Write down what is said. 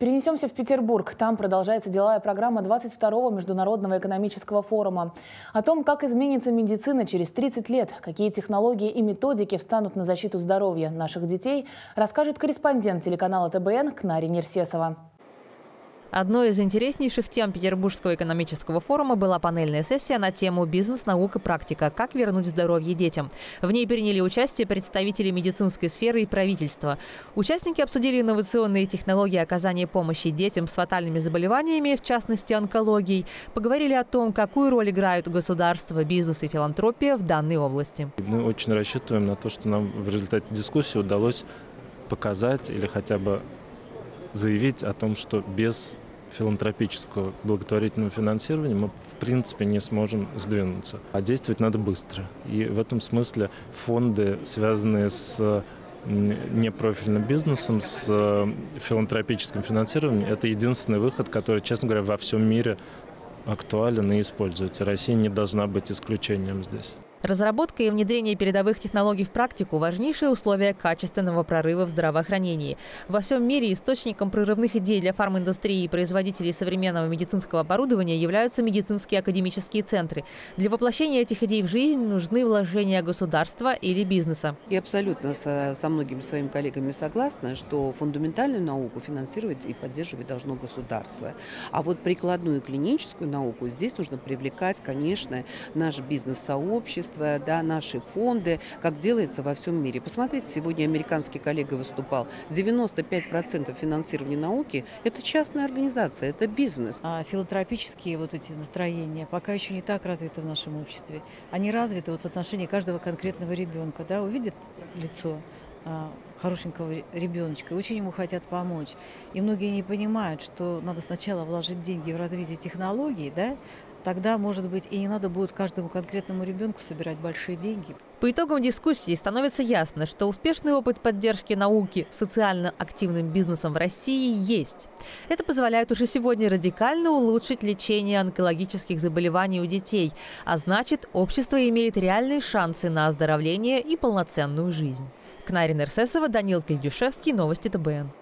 Перенесемся в Петербург. Там продолжается деловая программа 22-го Международного экономического форума. О том, как изменится медицина через 30 лет, какие технологии и методики встанут на защиту здоровья наших детей, расскажет корреспондент телеканала ТБН Кнари Нерсесова. Одной из интереснейших тем Петербургского экономического форума была панельная сессия на тему «Бизнес, наука, практика. Как вернуть здоровье детям». В ней приняли участие представители медицинской сферы и правительства. Участники обсудили инновационные технологии оказания помощи детям с фатальными заболеваниями, в частности онкологией. Поговорили о том, какую роль играют государство, бизнес и филантропия в данной области. Мы очень рассчитываем на то, что нам в результате дискуссии удалось показать или хотя бы заявить о том, что без филантропического благотворительного финансирования мы в принципе не сможем сдвинуться. А действовать надо быстро. И в этом смысле фонды, связанные с непрофильным бизнесом, с филантропическим финансированием, это единственный выход, который, честно говоря, во всем мире актуален и используется. Россия не должна быть исключением здесь. Разработка и внедрение передовых технологий в практику – важнейшие условия качественного прорыва в здравоохранении. Во всем мире источником прорывных идей для фарминдустрии и производителей современного медицинского оборудования являются медицинские академические центры. Для воплощения этих идей в жизнь нужны вложения государства или бизнеса. И абсолютно со, со многими своими коллегами согласна, что фундаментальную науку финансировать и поддерживать должно государство. А вот прикладную клиническую науку здесь нужно привлекать, конечно, наш бизнес-сообщество, средства, да, наши фонды, как делается во всем мире. Посмотрите, сегодня американский коллега выступал. 95% финансирования науки – это частная организация, это бизнес. А филантропические вот эти настроения пока еще не так развиты в нашем обществе. Они развиты вот в отношении каждого конкретного ребенка. Да, увидят лицо а, хорошенького ребеночка, очень ему хотят помочь. И многие не понимают, что надо сначала вложить деньги в развитие технологий, да, тогда, может быть, и не надо будет каждому конкретному ребенку собирать большие деньги. По итогам дискуссии становится ясно, что успешный опыт поддержки науки социально активным бизнесом в России есть. Это позволяет уже сегодня радикально улучшить лечение онкологических заболеваний у детей, а значит, общество имеет реальные шансы на оздоровление и полноценную жизнь. Кнарин Эрсесова, Данил Кильдюшевский, Новости ТБН.